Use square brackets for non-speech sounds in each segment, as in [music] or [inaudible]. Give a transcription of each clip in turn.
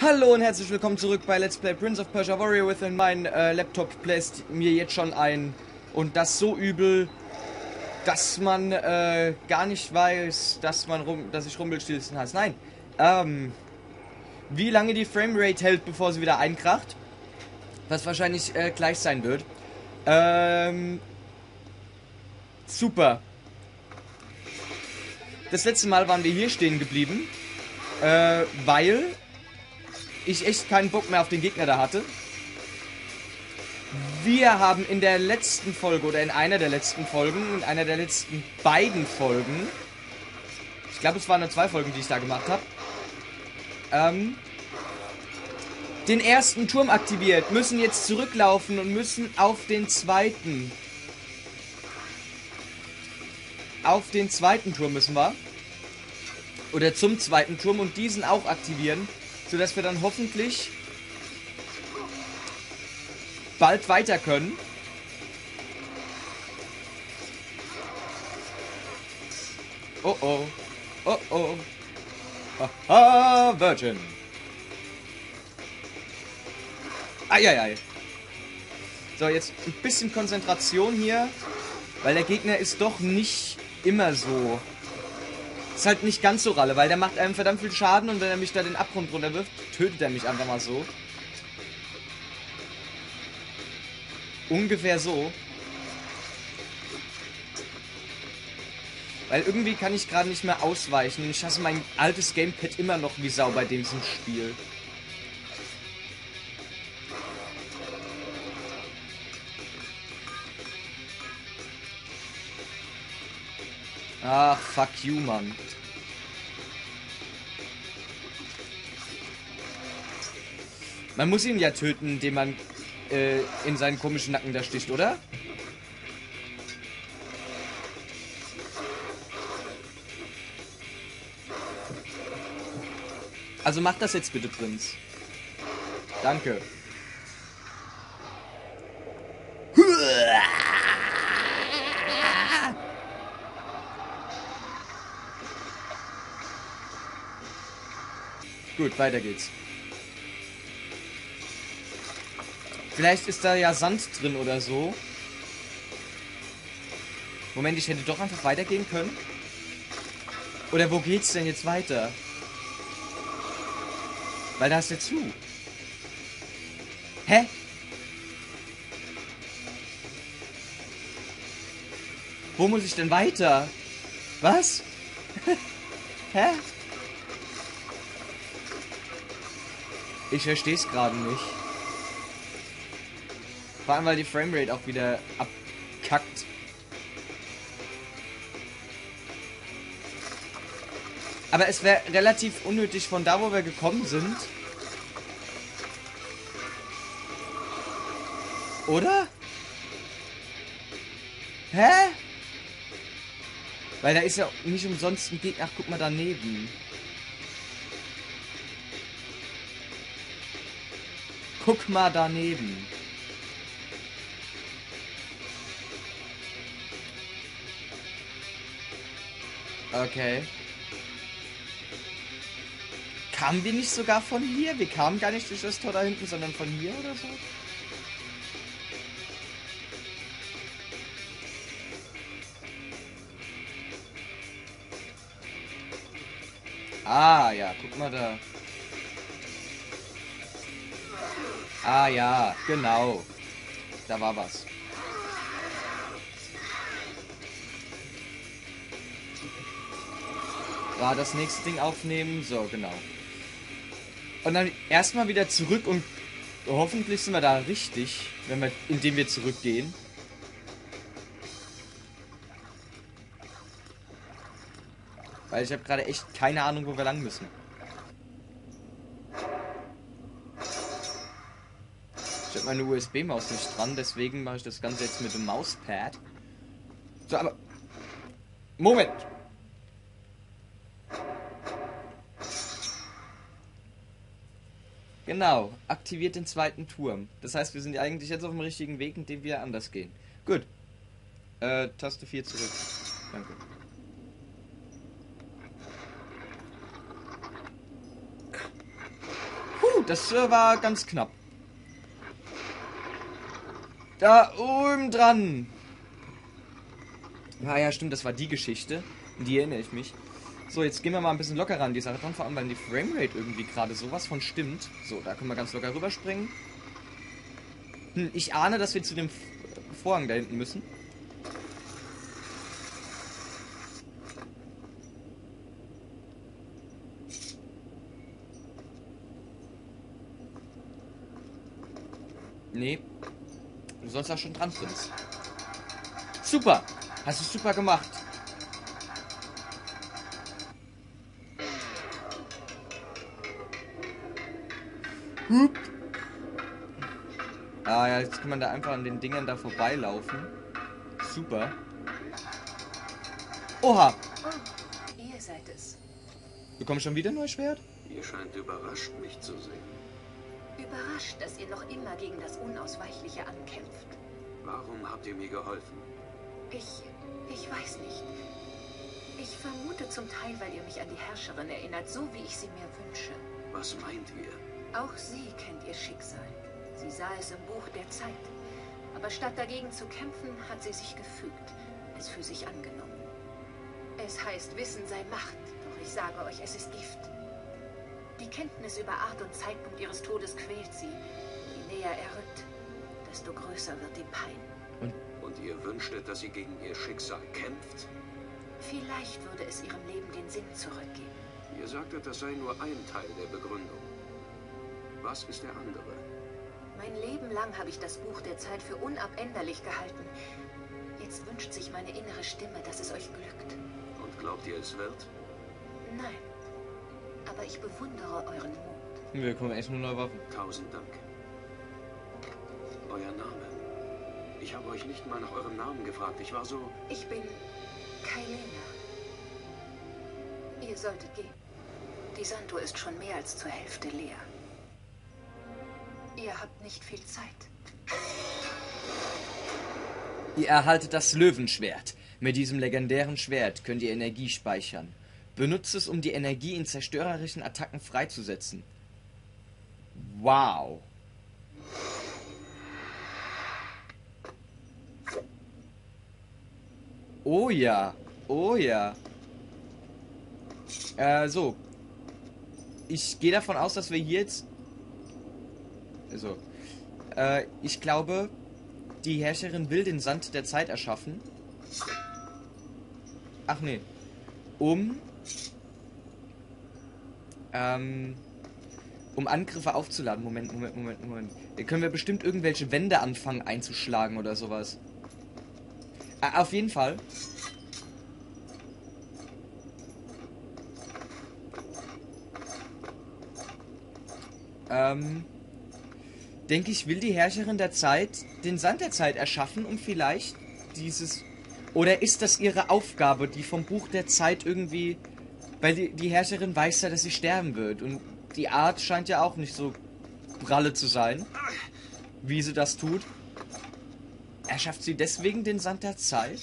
Hallo und herzlich willkommen zurück bei Let's Play Prince of Persia Warrior Within. Mein äh, Laptop bläst mir jetzt schon ein. Und das so übel, dass man äh, gar nicht weiß, dass man rum, dass ich Rumpelstilzchen heißt. Nein. Ähm, wie lange die Framerate hält, bevor sie wieder einkracht. Was wahrscheinlich äh, gleich sein wird. Ähm, super. Das letzte Mal waren wir hier stehen geblieben. Äh, weil ich echt keinen Bock mehr auf den Gegner da hatte. Wir haben in der letzten Folge oder in einer der letzten Folgen, in einer der letzten beiden Folgen, ich glaube es waren nur zwei Folgen, die ich da gemacht habe, ähm, den ersten Turm aktiviert, müssen jetzt zurücklaufen und müssen auf den zweiten. Auf den zweiten Turm müssen wir. Oder zum zweiten Turm und diesen auch aktivieren sodass wir dann hoffentlich bald weiter können. Oh oh. Oh oh. Haha, Virgin. Eieiei. So, jetzt ein bisschen Konzentration hier. Weil der Gegner ist doch nicht immer so ist halt nicht ganz so ralle, weil der macht einem verdammt viel Schaden und wenn er mich da den Abgrund runter wirft, tötet er mich einfach mal so. Ungefähr so. Weil irgendwie kann ich gerade nicht mehr ausweichen. Ich hasse mein altes Gamepad immer noch wie Sau bei diesem Spiel. Ach, fuck you, Mann. Man muss ihn ja töten, indem man äh, in seinen komischen Nacken da sticht, oder? Also mach das jetzt bitte, Prinz. Danke. Gut, weiter geht's. Vielleicht ist da ja Sand drin oder so. Moment, ich hätte doch einfach weitergehen können. Oder wo geht's denn jetzt weiter? Weil da ist der zu. Hä? Wo muss ich denn weiter? Was? [laughs] Hä? Ich verstehe es gerade nicht. Vor allem, weil die Framerate auch wieder abkackt. Aber es wäre relativ unnötig von da, wo wir gekommen sind. Oder? Hä? Weil da ist ja nicht umsonst ein Gegner. Ach, guck mal daneben. Guck mal daneben. Okay. Kamen wir nicht sogar von hier? Wir kamen gar nicht durch das Tor da hinten, sondern von hier oder so? Ah, ja, guck mal da. Ah, ja, genau. Da war was. Ja, das nächste Ding aufnehmen. So, genau. Und dann erstmal wieder zurück und hoffentlich sind wir da richtig, wenn wir, indem wir zurückgehen. Weil ich habe gerade echt keine Ahnung, wo wir lang müssen. Ich habe meine USB-Maus nicht dran, deswegen mache ich das Ganze jetzt mit dem Mauspad. So, aber... Moment! Genau, aktiviert den zweiten Turm. Das heißt, wir sind eigentlich jetzt auf dem richtigen Weg, indem wir anders gehen. Gut. Äh, Taste 4 zurück. Danke. das äh, war ganz knapp. Da oben dran. Ja, ja, stimmt, das war die Geschichte. Die erinnere ich mich. So, jetzt gehen wir mal ein bisschen lockerer an die Sache dran, vor allem weil die Framerate irgendwie gerade sowas von stimmt. So, da können wir ganz locker rüberspringen. Hm, ich ahne, dass wir zu dem Vorhang da hinten müssen. Nee. Du sollst da schon dran, Prinz. Super! Hast du super gemacht. Hup. Ah ja, jetzt kann man da einfach an den Dingern da vorbeilaufen. Super. Oha! Oh, ihr seid es. Bekommst schon wieder ein neues Schwert? Ihr scheint überrascht, mich zu sehen. Überrascht, dass ihr noch immer gegen das Unausweichliche ankämpft. Warum habt ihr mir geholfen? Ich. ich weiß nicht. Ich vermute zum Teil, weil ihr mich an die Herrscherin erinnert, so wie ich sie mir wünsche. Was meint ihr? Auch sie kennt ihr Schicksal. Sie sah es im Buch der Zeit. Aber statt dagegen zu kämpfen, hat sie sich gefügt, es für sich angenommen. Es heißt, Wissen sei Macht, doch ich sage euch, es ist Gift. Die Kenntnis über Art und Zeitpunkt ihres Todes quält sie. Je näher er rückt, desto größer wird die Pein. Und ihr wünschtet, dass sie gegen ihr Schicksal kämpft? Vielleicht würde es ihrem Leben den Sinn zurückgeben. Ihr sagtet, das sei nur ein Teil der Begründung. Was ist der andere? Mein Leben lang habe ich das Buch der Zeit für unabänderlich gehalten. Jetzt wünscht sich meine innere Stimme, dass es euch glückt. Und glaubt ihr, es wird? Nein. Aber ich bewundere euren Mut. Wir bekommen echt nur neue Waffen. Tausend Dank. Euer Name. Ich habe euch nicht mal nach eurem Namen gefragt. Ich war so... Ich bin Kailena. Ihr solltet gehen. Die Sanduhr ist schon mehr als zur Hälfte leer. Ihr habt nicht viel Zeit. Ihr erhaltet das Löwenschwert. Mit diesem legendären Schwert könnt ihr Energie speichern. Benutzt es, um die Energie in zerstörerischen Attacken freizusetzen. Wow. Oh ja. Oh ja. Äh, so. Ich gehe davon aus, dass wir hier jetzt... Also. Äh, ich glaube, die Herrscherin will den Sand der Zeit erschaffen. Ach nee. Um... Ähm... Um Angriffe aufzuladen. Moment, Moment, Moment, Moment. Hier können wir bestimmt irgendwelche Wände anfangen einzuschlagen oder sowas. Äh, auf jeden Fall. Ähm, denke ich, will die Herrscherin der Zeit den Sand der Zeit erschaffen, um vielleicht dieses. Oder ist das ihre Aufgabe, die vom Buch der Zeit irgendwie. Weil die, die Herrscherin weiß ja, dass sie sterben wird. Und die Art scheint ja auch nicht so pralle zu sein, wie sie das tut. Erschafft sie deswegen den Sand der Zeit?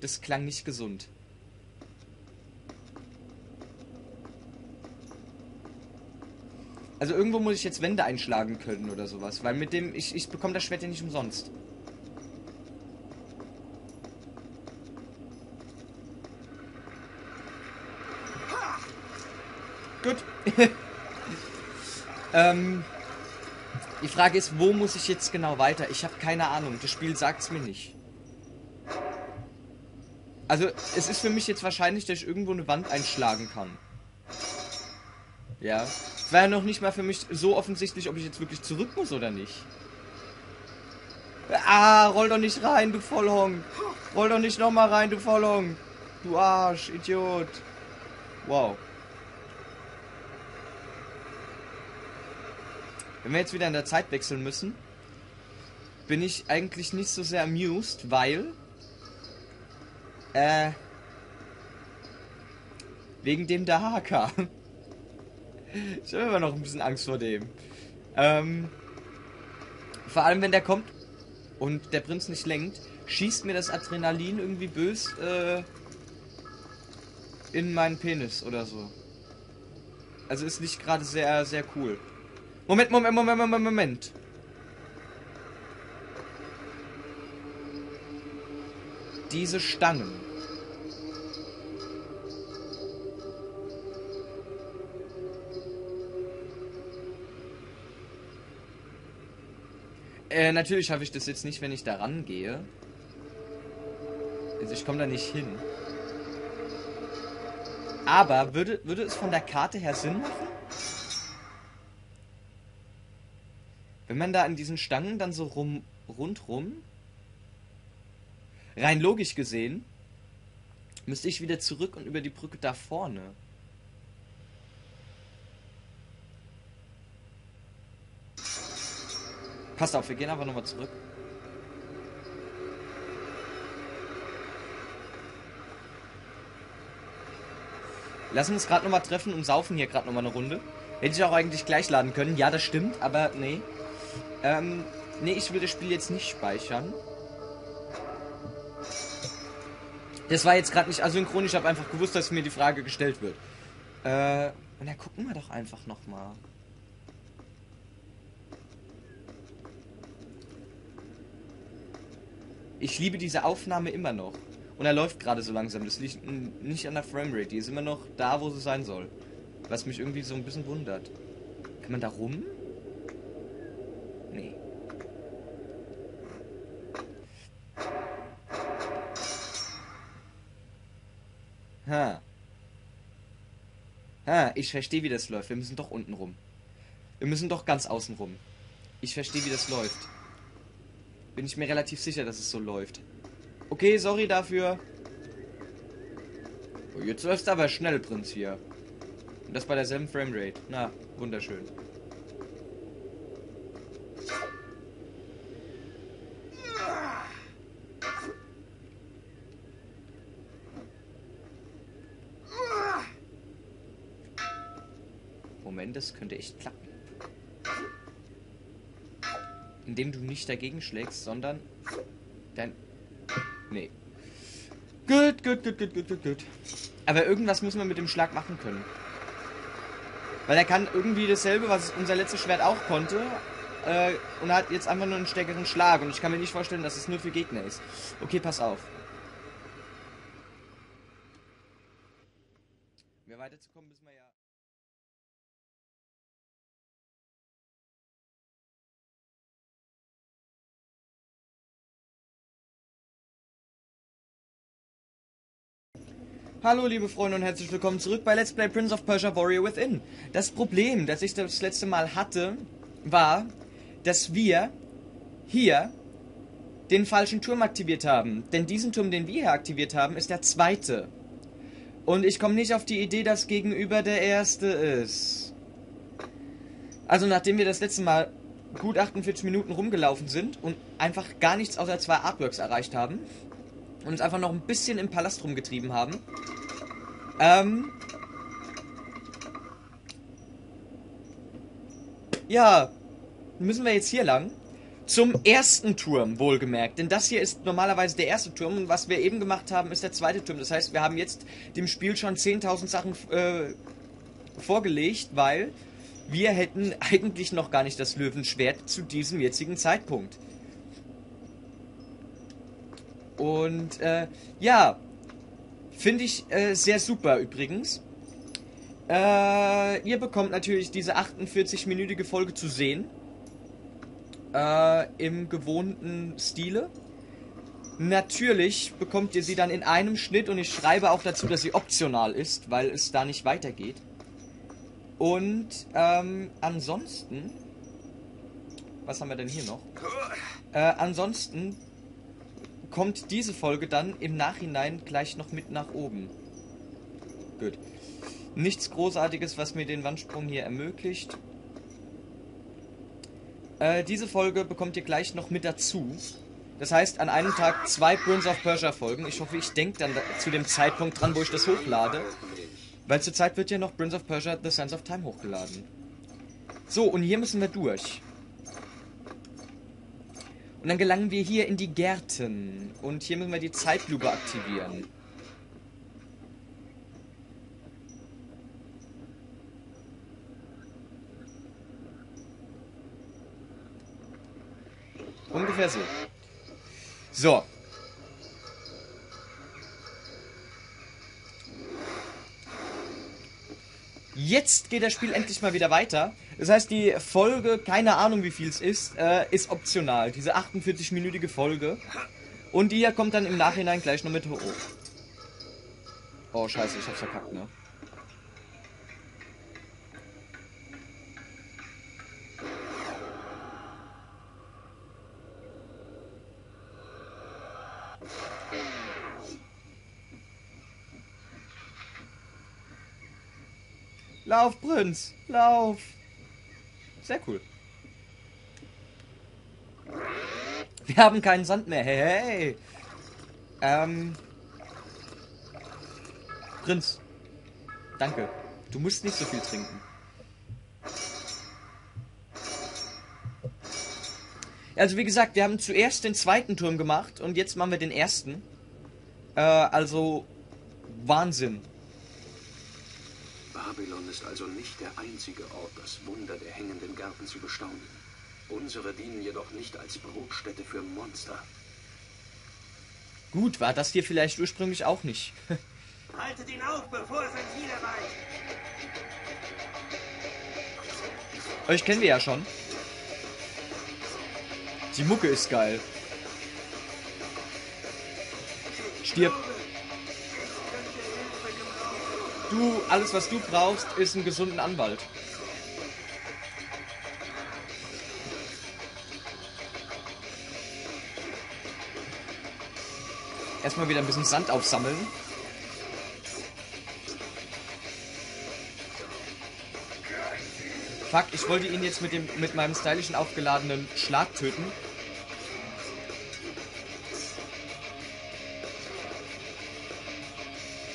Das klang nicht gesund. Also irgendwo muss ich jetzt Wände einschlagen können oder sowas, weil mit dem ich ich bekomme das Schwert ja nicht umsonst. Gut. [laughs] ähm, die Frage ist, wo muss ich jetzt genau weiter? Ich habe keine Ahnung. Das Spiel sagt es mir nicht. Also, es ist für mich jetzt wahrscheinlich, dass ich irgendwo eine Wand einschlagen kann. Ja. Es war ja noch nicht mal für mich so offensichtlich, ob ich jetzt wirklich zurück muss oder nicht. Ah, roll doch nicht rein, du Vollhonk. Roll doch nicht nochmal rein, du Vollhonk. Du Arsch, Idiot. Wow. Wenn wir jetzt wieder in der Zeit wechseln müssen, bin ich eigentlich nicht so sehr amused, weil äh wegen dem Dahaka. Ich habe immer noch ein bisschen Angst vor dem. Ähm, vor allem, wenn der kommt und der Prinz nicht lenkt, schießt mir das Adrenalin irgendwie bös äh, in meinen Penis oder so. Also ist nicht gerade sehr, sehr cool. Moment, Moment, Moment, Moment, Moment. Diese Stangen. Äh, natürlich schaffe ich das jetzt nicht, wenn ich da rangehe. Also ich komme da nicht hin. Aber würde, würde es von der Karte her Sinn machen? Wenn man da an diesen Stangen dann so rum, rundrum, rein logisch gesehen, müsste ich wieder zurück und über die Brücke da vorne. Passt auf, wir gehen einfach nochmal zurück. Lassen uns gerade nochmal treffen und saufen hier gerade nochmal eine Runde. Hätte ich auch eigentlich gleich laden können. Ja, das stimmt, aber nee. Ähm, nee, ich will das Spiel jetzt nicht speichern. Das war jetzt gerade nicht asynchron. Ich habe einfach gewusst, dass mir die Frage gestellt wird. Äh, und dann gucken wir doch einfach nochmal. Ich liebe diese Aufnahme immer noch. Und er läuft gerade so langsam. Das liegt nicht an der Framerate. Die ist immer noch da, wo sie sein soll. Was mich irgendwie so ein bisschen wundert. Kann man da rum? Nee. Ha. Ha, ich verstehe, wie das läuft. Wir müssen doch unten rum. Wir müssen doch ganz außen rum. Ich verstehe, wie das läuft. Bin ich mir relativ sicher, dass es so läuft. Okay, sorry dafür. Oh, jetzt läuft aber schnell, Prinz hier. Und das bei derselben Framerate. Na, wunderschön. Moment, das könnte echt klappen indem du nicht dagegen schlägst, sondern dein... Nee. Gut, gut, gut, gut, gut, gut, gut. Aber irgendwas müssen wir mit dem Schlag machen können. Weil er kann irgendwie dasselbe, was unser letztes Schwert auch konnte, äh, und hat jetzt einfach nur einen stärkeren Schlag. Und ich kann mir nicht vorstellen, dass es nur für Gegner ist. Okay, pass auf. Um mehr weiterzukommen, müssen wir ja... Hallo liebe Freunde und herzlich willkommen zurück bei Let's Play Prince of Persia Warrior Within. Das Problem, das ich das letzte Mal hatte, war, dass wir hier den falschen Turm aktiviert haben. Denn diesen Turm, den wir hier aktiviert haben, ist der zweite. Und ich komme nicht auf die Idee, dass gegenüber der erste ist. Also nachdem wir das letzte Mal gut 48 Minuten rumgelaufen sind und einfach gar nichts außer zwei Artworks erreicht haben, und uns einfach noch ein bisschen im Palast rumgetrieben haben. Ähm. Ja, müssen wir jetzt hier lang. Zum ersten Turm, wohlgemerkt. Denn das hier ist normalerweise der erste Turm und was wir eben gemacht haben, ist der zweite Turm. Das heißt, wir haben jetzt dem Spiel schon 10.000 Sachen äh, vorgelegt, weil wir hätten eigentlich noch gar nicht das Löwenschwert zu diesem jetzigen Zeitpunkt. Und äh, ja, finde ich äh, sehr super übrigens. Äh, ihr bekommt natürlich diese 48-minütige Folge zu sehen. Äh, Im gewohnten Stile. Natürlich bekommt ihr sie dann in einem Schnitt und ich schreibe auch dazu, dass sie optional ist, weil es da nicht weitergeht. Und ähm, ansonsten, was haben wir denn hier noch? Äh, ansonsten kommt diese Folge dann im Nachhinein gleich noch mit nach oben. Gut. Nichts Großartiges, was mir den Wandsprung hier ermöglicht. Äh, diese Folge bekommt ihr gleich noch mit dazu. Das heißt, an einem Tag zwei Prince of Persia Folgen. Ich hoffe, ich denke dann zu dem Zeitpunkt dran, wo ich das hochlade. Weil zurzeit wird ja noch Prince of Persia The Sands of Time hochgeladen. So, und hier müssen wir durch. Und dann gelangen wir hier in die Gärten. Und hier müssen wir die Zeitlupe aktivieren. Ungefähr so. So, Jetzt geht das Spiel endlich mal wieder weiter. Das heißt, die Folge, keine Ahnung wie viel es ist, äh, ist optional. Diese 48-minütige Folge. Und die hier kommt dann im Nachhinein gleich noch mit hoch. Oh, scheiße, ich hab's verkackt, ne? Lauf, Prinz, lauf. Sehr cool. Wir haben keinen Sand mehr. Hey, hey. Ähm. Prinz. Danke. Du musst nicht so viel trinken. Also wie gesagt, wir haben zuerst den zweiten Turm gemacht und jetzt machen wir den ersten. Äh, also Wahnsinn. Babylon ist also nicht der einzige Ort, das Wunder der hängenden Gärten zu bestaunen. Unsere dienen jedoch nicht als Brutstätte für Monster. Gut, war das hier vielleicht ursprünglich auch nicht. [laughs] Haltet ihn auf, bevor er sein Ziel erreicht. Euch kennen wir ja schon. Die Mucke ist geil. Stirb. Du, alles was du brauchst, ist einen gesunden Anwalt. Erstmal wieder ein bisschen Sand aufsammeln. Fuck, ich wollte ihn jetzt mit dem mit meinem stylischen aufgeladenen Schlag töten.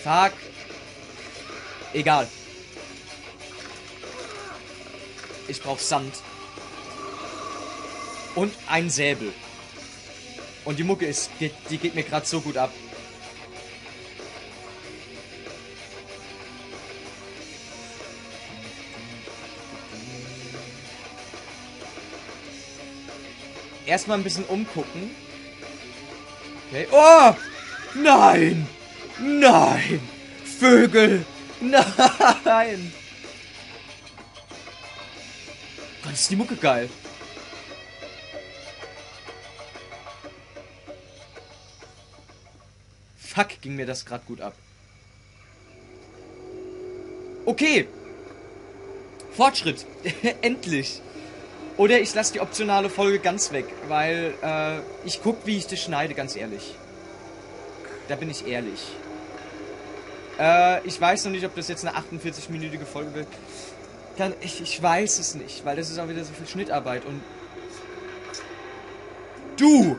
Fuck. Egal. Ich brauche Sand. Und ein Säbel. Und die Mucke ist, die, die geht mir gerade so gut ab. Erstmal ein bisschen umgucken. Okay. Oh! Nein! Nein! Vögel! Nein! Gott, ist die Mucke geil. Fuck, ging mir das gerade gut ab. Okay. Fortschritt. [laughs] Endlich. Oder ich lasse die optionale Folge ganz weg, weil äh, ich guck, wie ich das schneide, ganz ehrlich. Da bin ich ehrlich. Äh, ich weiß noch nicht, ob das jetzt eine 48-minütige Folge wird. Kann, ich, ich weiß es nicht, weil das ist auch wieder so viel Schnittarbeit und... Du!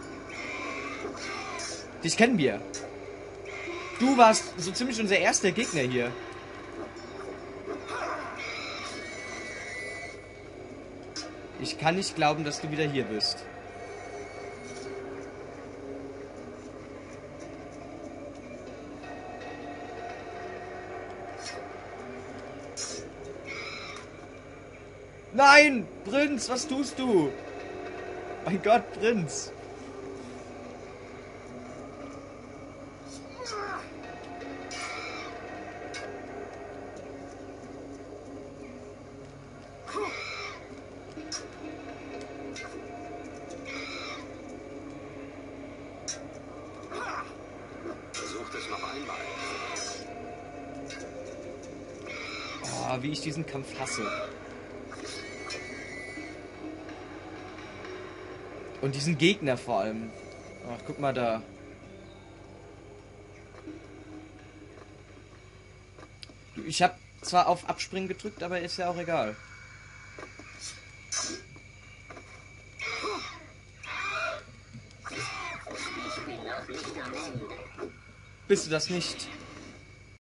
Dich kennen wir. Du warst so ziemlich unser erster Gegner hier. Ich kann nicht glauben, dass du wieder hier bist. Nein! Prinz, was tust du? Mein Gott, Prinz. Oh, wie ich diesen Kampf hasse. Und diesen Gegner vor allem. Ach, guck mal da. Ich habe zwar auf Abspringen gedrückt, aber ist ja auch egal. Bist du das nicht?